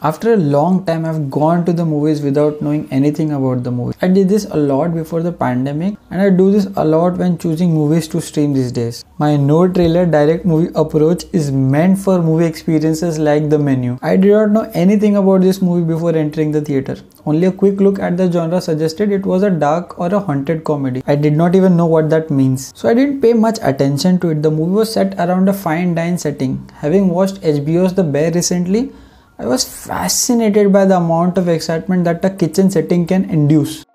After a long time, I've gone to the movies without knowing anything about the movie. I did this a lot before the pandemic, and I do this a lot when choosing movies to stream these days. My no trailer direct movie approach is meant for movie experiences like the menu. I did not know anything about this movie before entering the theater. Only a quick look at the genre suggested it was a dark or a haunted comedy. I did not even know what that means. So I didn't pay much attention to it. The movie was set around a fine dine setting. Having watched HBO's The Bear recently, I was fascinated by the amount of excitement that a kitchen setting can induce.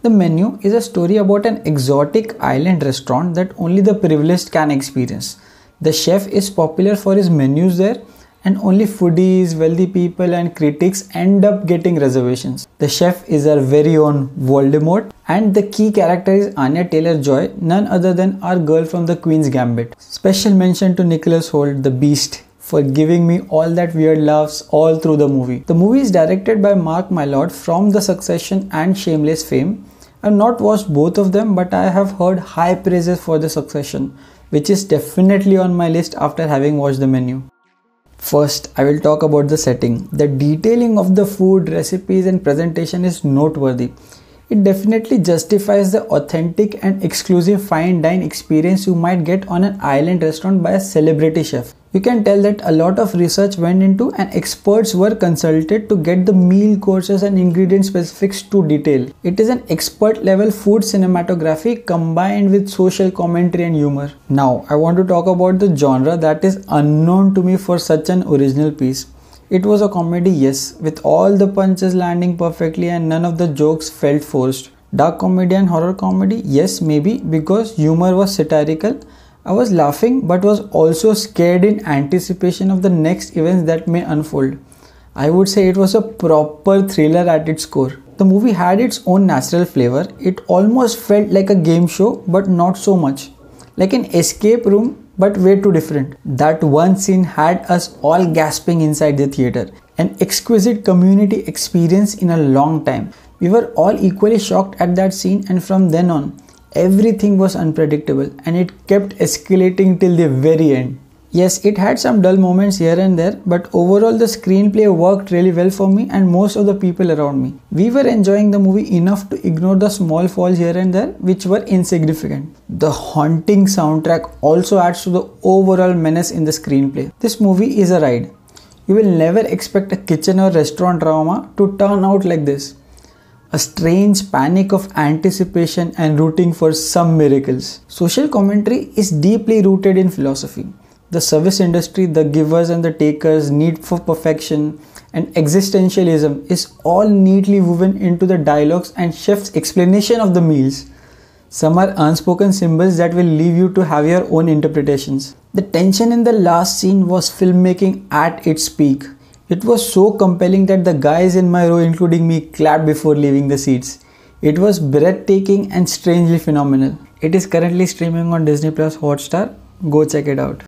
The menu is a story about an exotic island restaurant that only the privileged can experience. The chef is popular for his menus there, and only foodies, wealthy people, and critics end up getting reservations. The chef is our very own Voldemort, and the key character is Anya Taylor Joy, none other than our girl from the Queen's Gambit. Special mention to Nicholas Hoult, the Beast, for giving me all that weird laughs all through the movie. The movie is directed by Mark Mylod from The Succession and Shameless fame. I've not watched both of them, but I have heard high praises for The Succession, which is definitely on my list after having watched the menu. First, I will talk about the setting. The detailing of the food, recipes, and presentation is noteworthy. It definitely justifies the authentic and exclusive fine dine experience you might get on an island restaurant by a celebrity chef. You can tell that a lot of research went into and experts were consulted to get the meal courses and ingredient specifics to detail. It is an expert level food cinematography combined with social commentary and humor. Now, I want to talk about the genre that is unknown to me for such an original piece. It was a comedy, yes, with all the punches landing perfectly and none of the jokes felt forced. Dark comedy and horror comedy, yes, maybe because humor was satirical I was laughing but was also scared in anticipation of the next events that may unfold. I would say it was a proper thriller at its core. The movie had its own natural flavor. It almost felt like a game show, but not so much. Like an escape room, but way too different. That one scene had us all gasping inside the theater. An exquisite community experience in a long time. We were all equally shocked at that scene, and from then on, everything was unpredictable and it kept escalating till the very end. Yes, it had some dull moments here and there, but overall the screenplay worked really well for me and most of the people around me. We were enjoying the movie enough to ignore the small falls here and there, which were insignificant. The haunting soundtrack also adds to the overall menace in the screenplay. This movie is a ride. You will never expect a kitchen or restaurant drama to turn out like this a strange panic of anticipation and rooting for some miracles. Social commentary is deeply rooted in philosophy. The service industry, the givers and the takers, need for perfection, and existentialism is all neatly woven into the dialogues and chef's explanation of the meals. Some are unspoken symbols that will leave you to have your own interpretations. The tension in the last scene was filmmaking at its peak. It was so compelling that the guys in my row, including me, clapped before leaving the seats. It was breathtaking and strangely phenomenal. It is currently streaming on Disney Plus Hotstar. Go check it out.